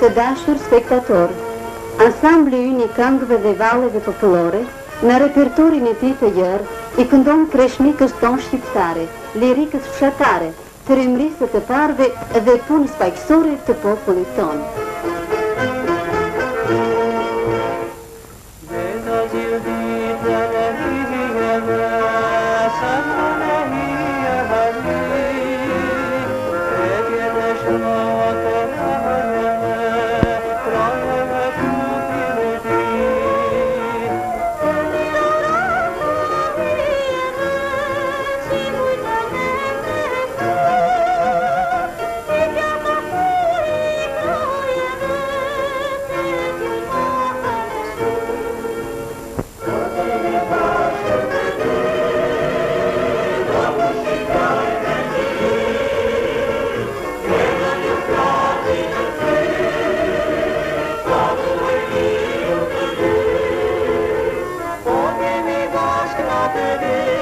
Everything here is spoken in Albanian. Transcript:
të dashur spektator, asamble ju një këngëve dhe valeve popullore, në repertorin e ti të gjërë, i këndon kreshmikës ton shqiptare, lirikës fshatare, të të parve dhe punës pajkësore të popullit tonë. Baby.